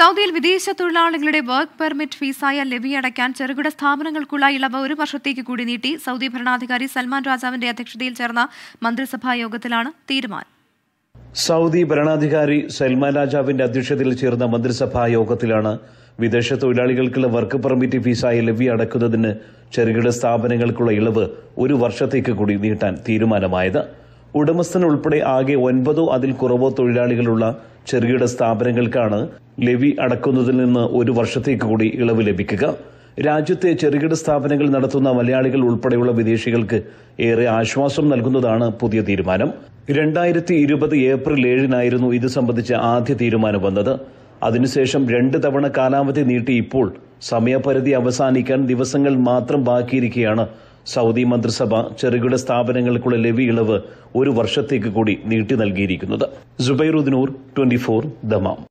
സൗദിയിൽ വിദേശ തൊഴിലാളികളുടെ വർക്ക് പെർമിറ്റ് ഫീസായ ലെവി അടയ്ക്കാൻ ചെറുകിട സ്ഥാപനങ്ങൾക്കുള്ള ഇളവ് ഒരു വർഷത്തേക്ക് കൂടി നീട്ടി സൗദി ഭരണാധികാരി സൽമാൻ രാജാവിന്റെ അധ്യക്ഷതയിൽ ചേർന്ന മന്ത്രിസഭാ യോഗത്തിലാണ് തീരുമാനം. സൗദി ഭരണാധികാരി സൽമാൻ രാജാവിന്റെ അധ്യക്ഷതയിൽ ചേർന്ന മന്ത്രിസഭാ യോഗത്തിലാണ് വിദേശ തൊഴിലാളികൾക്കുള്ള വർക്ക് പെർമിറ്റ് ഫീസായ ലെവി അടക്കുന്നതിന് ചെറുകിട സ്ഥാപനങ്ങൾക്കുള്ള ഇളവ് ഒരു വർഷത്തേക്ക് കൂടി നീട്ടാൻ തീരുമാനമായത്. ഉടമസ്ഥൻ ഉൾപ്പെടെ ആകെ ഒൻപതോ അതിൽ കുറവോ തൊഴിലാളികളുള്ള ചെറുകിട സ്ഥാപനങ്ങൾക്കാണ് ലെവി അടക്കുന്നതിൽ നിന്ന് ഒരു വർഷത്തേക്ക് കൂടി ഇളവ് ലഭിക്കുക. രാജ്യത്തെ ചെറുകിട സ്ഥാപനങ്ങൾ നടത്തുന്ന മലയാളികൾ ഉൾപ്പെടെയുള്ള വിദേശികൾക്ക് ഏറെ ആശ്വാസം നൽകുന്നതാണ് പുതിയ തീരുമാനം. രണ്ടായിരത്തി ഇരുപത് ഏപ്രിൽ ഏഴിനായിരുന്നു ഇത് സംബന്ധിച്ച ആദ്യ തീരുമാനം വന്നത്. അതിനുശേഷം രണ്ട് തവണ കാലാവധി നീട്ടി ഇപ്പോൾ സമയപരിധി അവസാനിക്കാൻ ദിവസങ്ങൾ മാത്രം ബാക്കിയിരിക്കെയാണ് സൗദി മന്ത്രിസഭ ചെറുകിട സ്ഥാപനങ്ങൾക്കുള്ള ലെവി ഇളവ് ഒരു വർഷത്തേക്ക് കൂടി നീട്ടി നൽകിയിരിക്കുന്നത്. ജുബൈറുദ്ദീനൂർ ട്വന്റി ഫോർ ദമാം.